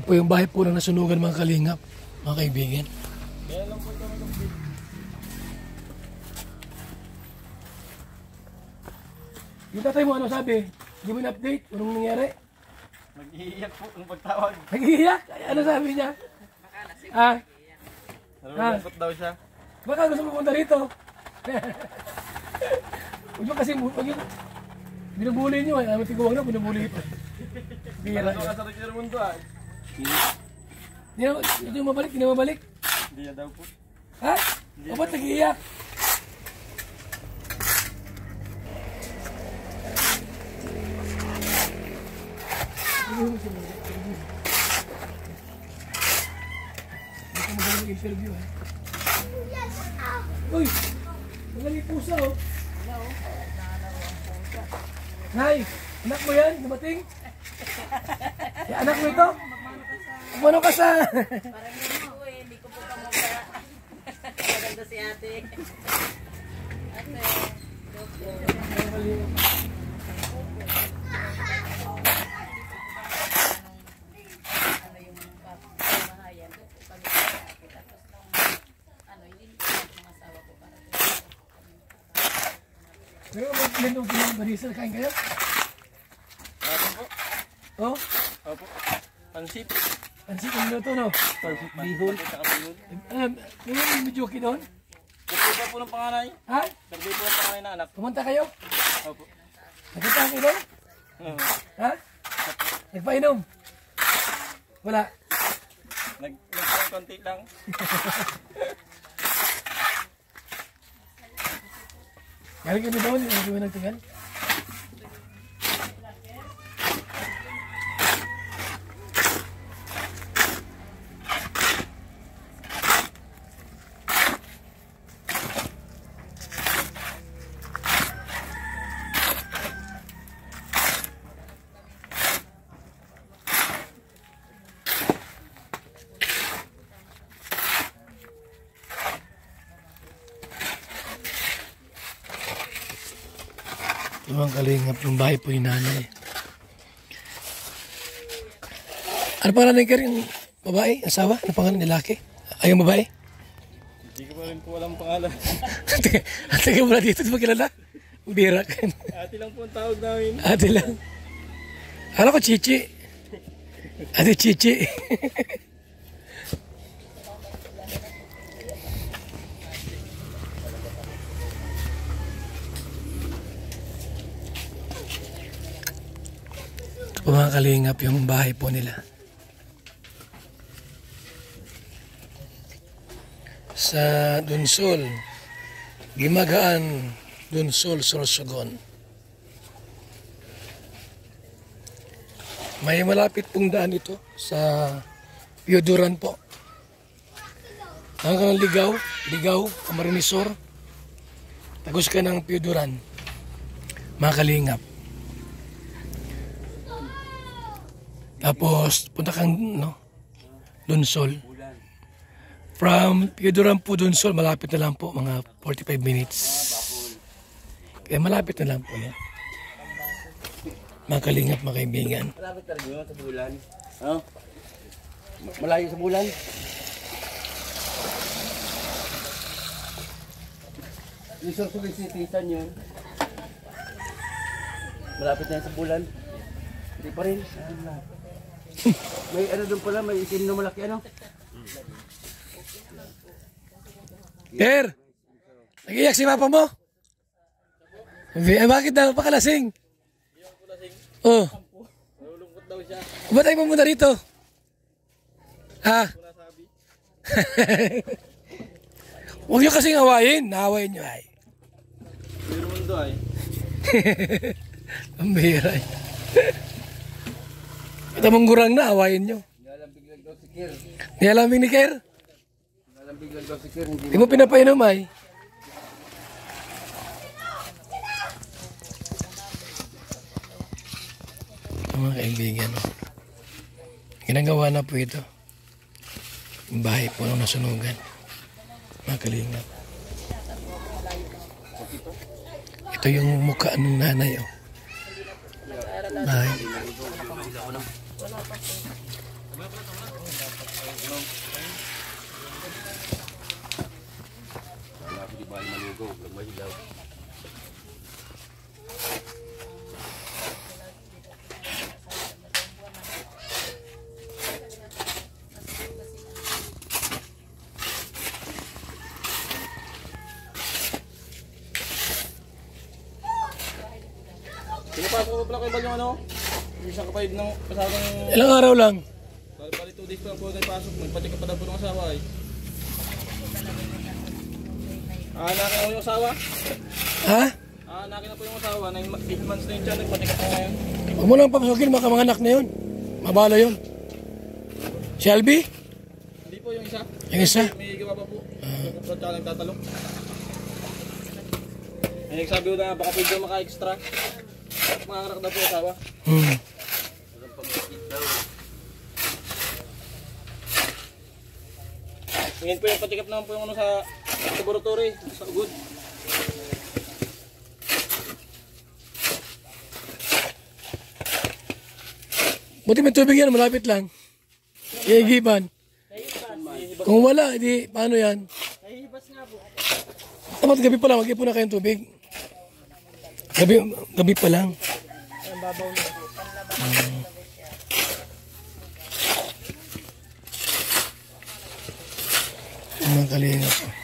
Ito po yung bahay po na nasunugan mga kalingap, mga kaibigan. Yung tatay mo, ano sabi? Hindi mo na-update? Anong nangyari? Nag-iiyak po ng pagtawag. Nag-iiyak? Ano sabi niya? Ah, Nalulungkot daw siya. baka gusto mo punta rito. Huwag mo kasi, huwag yung... Binubuli niyo, ay, ano tiguwag na, binubuli ito. Bira. Ano ka sa Ricky Mundo ah? Hindi na, hindi na mabalik, hindi na mabalik. Hindi niya daw po. Ha? O ba't nag-iiyak? Interview eh. Uy! Magaling pusa oh. Nay, anak mo yan? Dumating? Anak mo ito? Umano ka sa... Parang yun po eh, hindi ko po kamukha. Maganda si ate. Ate, ano ko ano, hindi ko ko Pero mag ilan nung pinambarisal, kain kayo? Ano po? Oh, Opo. Pansit. Pansit ang minuto no? Pansit. Bihon. Um, yung medyo doon? Survey po ng panganay. Ha? Survey po ng panganay na anak. Pumunta kayo? Opo. Nakita ang ilong? Oo. Ha? Nagpainom? Wala. Nag konti lang. Galing kami doon, yung kami nagtagal. Yung ang kalingap, yung bahay po yung nanay. Ano pangalan ni Karen? Babae? Asawa? Ano pangalan ni Laki? Ay, yung babae? Hindi ko pa rin po alam pangalan. Teka, teka muna dito, di ba kilala? Bira ka. Ate lang po ang tawag namin. Ate lang. Akala ko Chichi. Ate Chichi. po yung bahay po nila. Sa Dunsol, Gimagaan, Dunsol, Sorsogon. May malapit pong daan ito sa Pioduran po. Hanggang Ligaw, Ligaw, Camarinesor. Tagos ka ng Pioduran. Mga. Tapos, punta kang, no, Dunsol. From Pioduran po Dunsol, malapit na lang po, mga 45 minutes. Kaya malapit na lang po yan. Mga kalingap, mga kaibigan. Malapit talaga yun sa bulan. Ano? Malayo sa bulan. Susunod si Titan yun. Malapit na sa bulan. Hindi pa rin. Ano? May ano doon pala, may itim na malaki ano. Per! Nag-iyak si papa mo? Eh, bakit daw pakalasing? Oh. Nalulungkot daw siya. Ba't tayo pumunta rito? Ha? Huwag niyo kasing awayin. Naawayin niyo ay. Ricky Mundo ay. Ang bihira eh. Ito mong gurang na, awayin niyo. Nilalambig lang daw si Kir. Nialaming ni Ker. Nilalambig lang daw si Kir. Hindi mo pinapainom ay. Mga kaibigan, oh. ginagawa na po ito. Bahay po nung nasunugan. Mga kalingap. Ito yung mukha ng nanay. Oh. Bahay. Wala ko di ba malugaw, lang mahilaw. Pinapasok ko pala kay Bal yung ano? Isang kapatid ng kasama ng... Ilang araw lang. Bali, bali, two days pa po tayo pasok. Nagpacheck pa daw po ng asawa eh. Aanakin ko yung asawa. Ha? Aanakin na po yung asawa. 9 months na yung tiyan. Nagpacheck po ngayon. Huwag mo lang papasukin, baka mga anak na yun. Mabala yun. Shelby? Hindi po yung isa. Yung isa? May gawa pa po. Pupunta tsaka nagtatalok. May nagsabi ko na baka pwede maka-extra. Mga anak daw po yung asawa. Hmm. Ngayon po yung patikap naman po yung ano sa laboratory, sa ugod. Buti may tubig yan, malapit lang. Iigiban. Kung wala, di, paano yan? Dapat gabi pa lang, mag-ipon na kayong tubig. Gabi, gabi pa lang. Mm. ng kalingap.